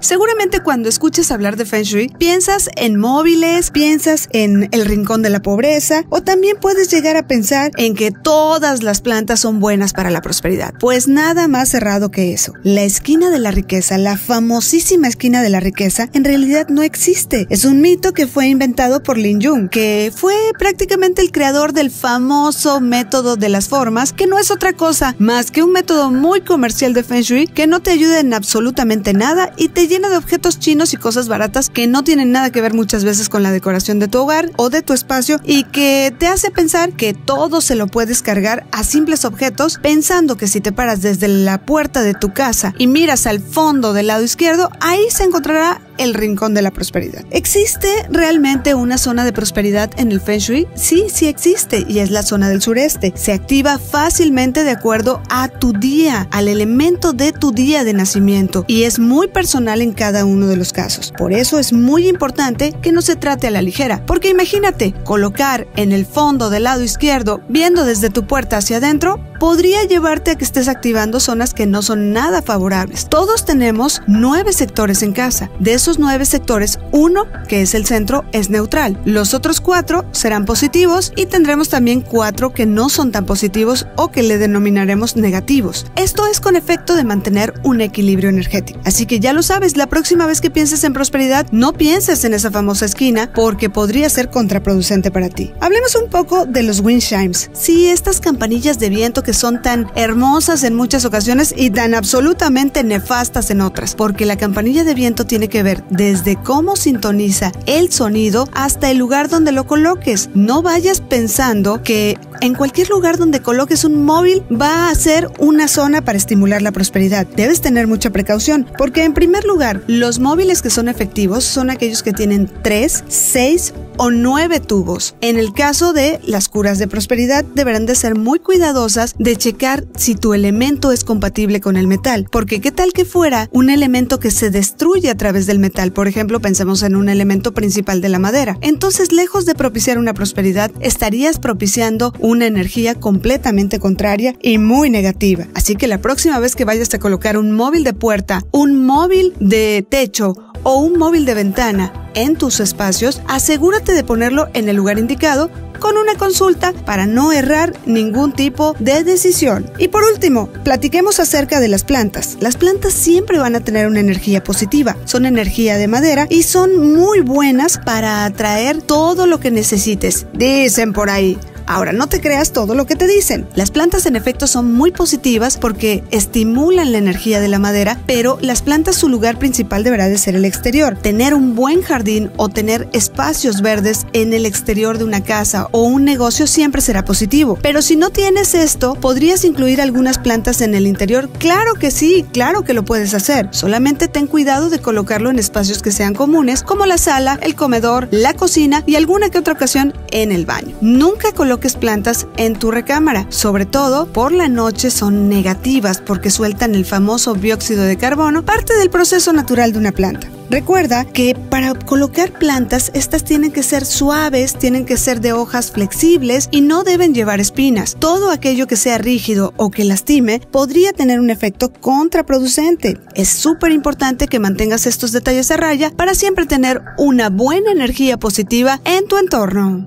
Seguramente cuando escuches hablar de Feng Shui, piensas en móviles, piensas en el rincón de la pobreza o también puedes llegar a pensar en que todas las plantas son buenas para la prosperidad. Pues nada más cerrado que eso. La esquina de la riqueza, la famosísima esquina de la riqueza, en realidad no existe. Es un mito que fue inventado por Lin Jung, que fue prácticamente el creador del famoso método de las formas, que no es otra cosa más que un método muy comercial de Feng Shui que no te ayuda en absolutamente nada y te llena de objetos chinos y cosas baratas que no tienen nada que ver muchas veces con la decoración de tu hogar o de tu espacio y que te hace pensar que todo se lo puedes cargar a simples objetos pensando que si te paras desde la puerta de tu casa y miras al fondo del lado izquierdo, ahí se encontrará el rincón de la prosperidad. ¿Existe realmente una zona de prosperidad en el Feng Shui? Sí, sí existe y es la zona del sureste. Se activa fácilmente de acuerdo a tu día, al elemento de tu día de nacimiento y es muy personal en cada uno de los casos. Por eso es muy importante que no se trate a la ligera, porque imagínate colocar en el fondo del lado izquierdo, viendo desde tu puerta hacia adentro, podría llevarte a que estés activando zonas que no son nada favorables. Todos tenemos nueve sectores en casa. De nueve sectores, uno, que es el centro, es neutral. Los otros cuatro serán positivos y tendremos también cuatro que no son tan positivos o que le denominaremos negativos. Esto es con efecto de mantener un equilibrio energético. Así que ya lo sabes, la próxima vez que pienses en prosperidad, no pienses en esa famosa esquina porque podría ser contraproducente para ti. Hablemos un poco de los wind chimes. Sí, estas campanillas de viento que son tan hermosas en muchas ocasiones y tan absolutamente nefastas en otras, porque la campanilla de viento tiene que ver desde cómo sintoniza el sonido hasta el lugar donde lo coloques. No vayas pensando que en cualquier lugar donde coloques un móvil va a ser una zona para estimular la prosperidad. Debes tener mucha precaución, porque en primer lugar, los móviles que son efectivos son aquellos que tienen 3, 6 o 9 tubos. En el caso de las curas de prosperidad, deberán de ser muy cuidadosas de checar si tu elemento es compatible con el metal, porque qué tal que fuera un elemento que se destruye a través del metal, por ejemplo, pensemos en un elemento principal de la madera. Entonces, lejos de propiciar una prosperidad, estarías propiciando una energía completamente contraria y muy negativa. Así que la próxima vez que vayas a colocar un móvil de puerta, un móvil de techo o un móvil de ventana en tus espacios, asegúrate de ponerlo en el lugar indicado con una consulta para no errar ningún tipo de decisión. Y por último, platiquemos acerca de las plantas. Las plantas siempre van a tener una energía positiva, son energía de madera y son muy buenas para atraer todo lo que necesites. Dicen por ahí. Ahora, no te creas todo lo que te dicen. Las plantas en efecto son muy positivas porque estimulan la energía de la madera, pero las plantas su lugar principal deberá de ser el exterior. Tener un buen jardín o tener espacios verdes en el exterior de una casa o un negocio siempre será positivo. Pero si no tienes esto, ¿podrías incluir algunas plantas en el interior? Claro que sí, claro que lo puedes hacer. Solamente ten cuidado de colocarlo en espacios que sean comunes, como la sala, el comedor, la cocina y alguna que otra ocasión en el baño. Nunca coloques plantas en tu recámara. Sobre todo por la noche son negativas porque sueltan el famoso dióxido de carbono, parte del proceso natural de una planta. Recuerda que para colocar plantas, estas tienen que ser suaves, tienen que ser de hojas flexibles y no deben llevar espinas. Todo aquello que sea rígido o que lastime podría tener un efecto contraproducente. Es súper importante que mantengas estos detalles a raya para siempre tener una buena energía positiva en tu entorno.